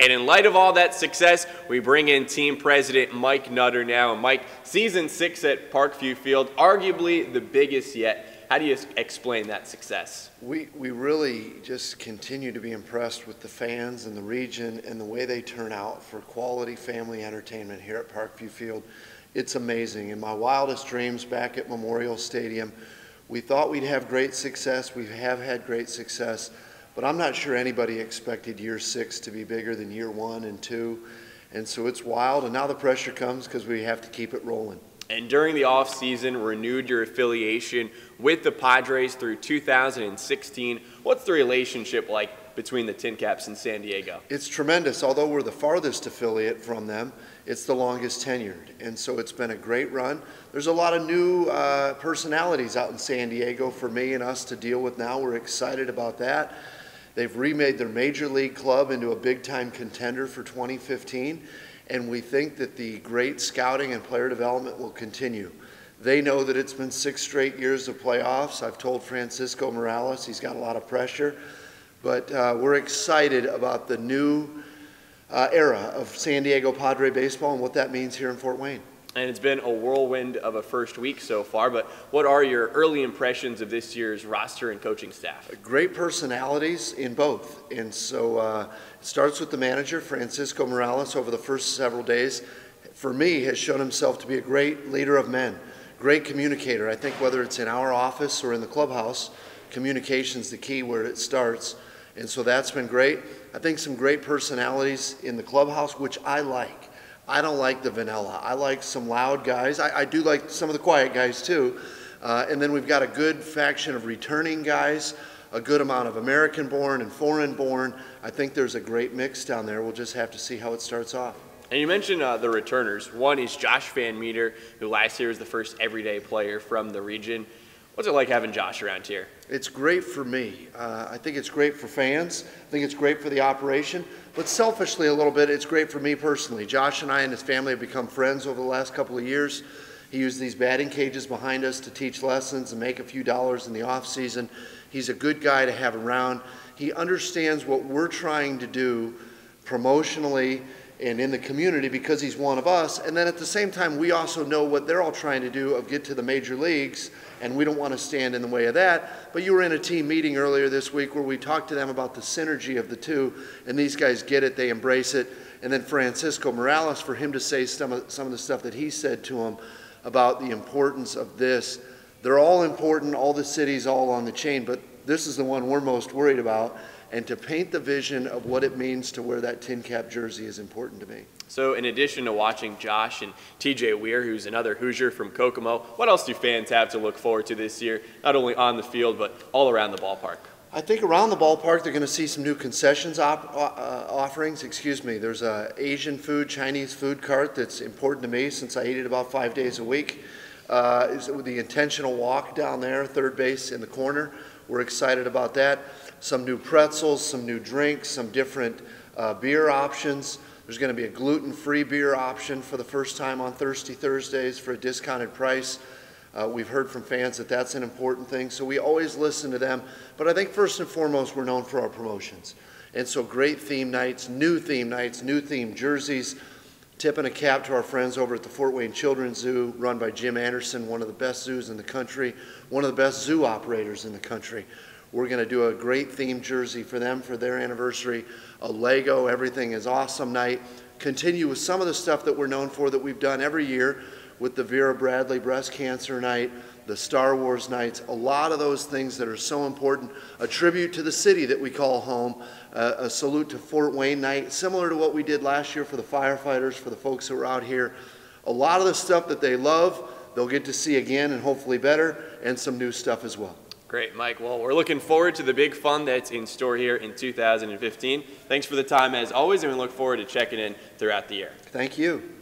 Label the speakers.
Speaker 1: And in light of all that success, we bring in team president Mike Nutter now. Mike, season six at Parkview Field, arguably the biggest yet. How do you explain that success?
Speaker 2: We, we really just continue to be impressed with the fans and the region and the way they turn out for quality family entertainment here at Parkview Field. It's amazing. In my wildest dreams back at Memorial Stadium, we thought we'd have great success. We have had great success, but I'm not sure anybody expected year six to be bigger than year one and two. And so it's wild, and now the pressure comes because we have to keep it rolling.
Speaker 1: And during the offseason, renewed your affiliation with the Padres through 2016. What's the relationship like between the TinCaps and San Diego?
Speaker 2: It's tremendous. Although we're the farthest affiliate from them, it's the longest tenured. And so it's been a great run. There's a lot of new uh, personalities out in San Diego for me and us to deal with now. We're excited about that. They've remade their major league club into a big time contender for 2015. And we think that the great scouting and player development will continue. They know that it's been six straight years of playoffs. I've told Francisco Morales he's got a lot of pressure. But uh, we're excited about the new uh, era of San Diego Padre baseball and what that means here in Fort Wayne.
Speaker 1: And it's been a whirlwind of a first week so far, but what are your early impressions of this year's roster and coaching staff?
Speaker 2: Great personalities in both. And so uh, it starts with the manager, Francisco Morales, over the first several days. For me, has shown himself to be a great leader of men, great communicator. I think whether it's in our office or in the clubhouse, communication's the key where it starts. And so that's been great. I think some great personalities in the clubhouse, which I like. I don't like the vanilla. I like some loud guys. I, I do like some of the quiet guys too. Uh, and then we've got a good faction of returning guys, a good amount of American born and foreign born. I think there's a great mix down there. We'll just have to see how it starts off.
Speaker 1: And you mentioned uh, the returners. One is Josh VanMeter, who last year was the first everyday player from the region. What's it like having Josh around here?
Speaker 2: It's great for me. Uh, I think it's great for fans. I think it's great for the operation. But selfishly, a little bit, it's great for me personally. Josh and I and his family have become friends over the last couple of years. He used these batting cages behind us to teach lessons and make a few dollars in the off season. He's a good guy to have around. He understands what we're trying to do promotionally and in the community because he's one of us. And then at the same time, we also know what they're all trying to do of get to the major leagues, and we don't want to stand in the way of that. But you were in a team meeting earlier this week where we talked to them about the synergy of the two, and these guys get it, they embrace it. And then Francisco Morales, for him to say some of, some of the stuff that he said to him about the importance of this. They're all important, all the cities, all on the chain, but this is the one we're most worried about and to paint the vision of what it means to wear that tin cap jersey is important to me.
Speaker 1: So, in addition to watching Josh and TJ Weir, who's another Hoosier from Kokomo, what else do fans have to look forward to this year, not only on the field, but all around the ballpark?
Speaker 2: I think around the ballpark they're going to see some new concessions op- uh, offerings. Excuse me. There's a Asian food, Chinese food cart that's important to me since I eat it about five days a week. Uh, is the intentional walk down there, third base in the corner. We're excited about that some new pretzels, some new drinks, some different uh, beer options. There's going to be a gluten free beer option for the first time on Thirsty Thursdays for a discounted price. Uh, we've heard from fans that that's an important thing, so we always listen to them. But I think first and foremost, we're known for our promotions. And so great theme nights, new theme nights, new theme jerseys. Tipping a cap to our friends over at the Fort Wayne Children's Zoo, run by Jim Anderson, one of the best zoos in the country, one of the best zoo operators in the country. We're going to do a great theme jersey for them for their anniversary, a Lego, everything is awesome night. Continue with some of the stuff that we're known for that we've done every year with the Vera Bradley Breast Cancer Night, the Star Wars nights, a lot of those things that are so important. A tribute to the city that we call home, uh, a salute to Fort Wayne night, similar to what we did last year for the firefighters, for the folks who are out here. A lot of the stuff that they love, they'll get to see again and hopefully better, and some new stuff as well.
Speaker 1: Great, Mike. Well, we're looking forward to the big fun that's in store here in 2015. Thanks for the time as always, and we look forward to checking in throughout the year.
Speaker 2: Thank you.